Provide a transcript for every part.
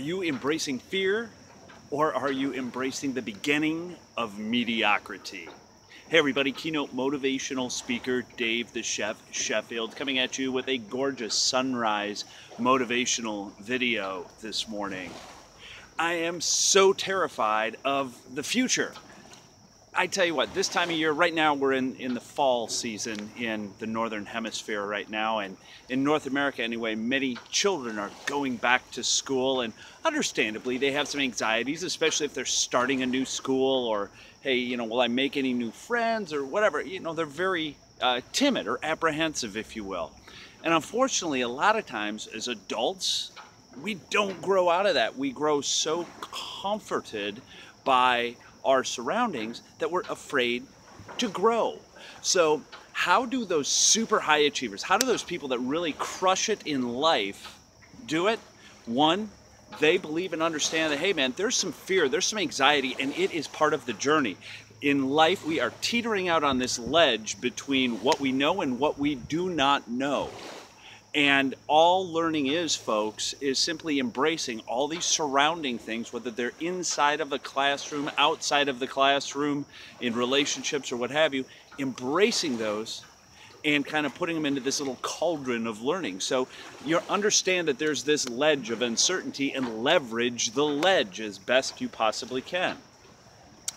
you embracing fear or are you embracing the beginning of mediocrity? Hey everybody, keynote motivational speaker Dave the Shef Sheffield coming at you with a gorgeous sunrise motivational video this morning. I am so terrified of the future. I tell you what, this time of year, right now we're in, in the fall season in the Northern Hemisphere right now. And in North America anyway, many children are going back to school and understandably they have some anxieties, especially if they're starting a new school or, hey, you know, will I make any new friends or whatever. You know, they're very uh, timid or apprehensive, if you will. And unfortunately, a lot of times as adults, we don't grow out of that. We grow so comforted by our surroundings that we're afraid to grow. So, how do those super high achievers, how do those people that really crush it in life do it? One, they believe and understand that, hey man, there's some fear, there's some anxiety, and it is part of the journey. In life, we are teetering out on this ledge between what we know and what we do not know. And all learning is, folks, is simply embracing all these surrounding things, whether they're inside of the classroom, outside of the classroom, in relationships or what have you, embracing those and kind of putting them into this little cauldron of learning. So you understand that there's this ledge of uncertainty and leverage the ledge as best you possibly can.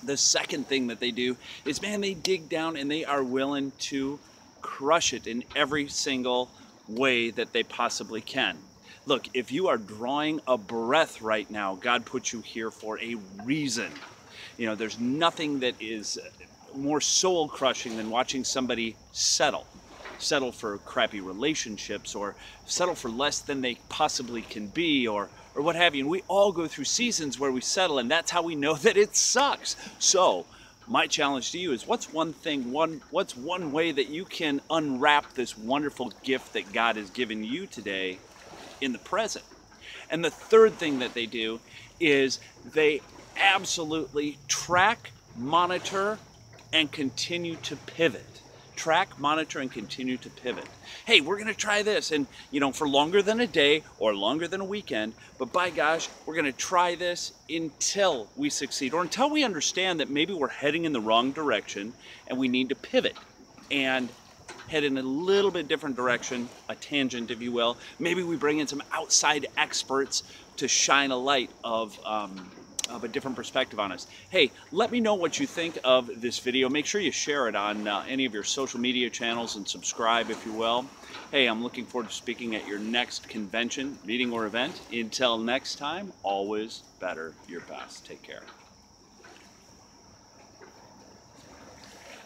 The second thing that they do is, man, they dig down and they are willing to crush it in every single way that they possibly can. Look, if you are drawing a breath right now, God put you here for a reason. You know, there's nothing that is more soul crushing than watching somebody settle. Settle for crappy relationships or settle for less than they possibly can be or, or what have you. And we all go through seasons where we settle, and that's how we know that it sucks. So, my challenge to you is what's one thing one what's one way that you can unwrap this wonderful gift that God has given you today in the present? And the third thing that they do is they absolutely track monitor and continue to pivot track, monitor, and continue to pivot. Hey, we're going to try this, and you know, for longer than a day or longer than a weekend, but by gosh, we're going to try this until we succeed or until we understand that maybe we're heading in the wrong direction and we need to pivot and head in a little bit different direction, a tangent, if you will. Maybe we bring in some outside experts to shine a light of um, of a different perspective on us. Hey, let me know what you think of this video. Make sure you share it on uh, any of your social media channels and subscribe if you will. Hey, I'm looking forward to speaking at your next convention, meeting, or event. Until next time, always better your best. Take care.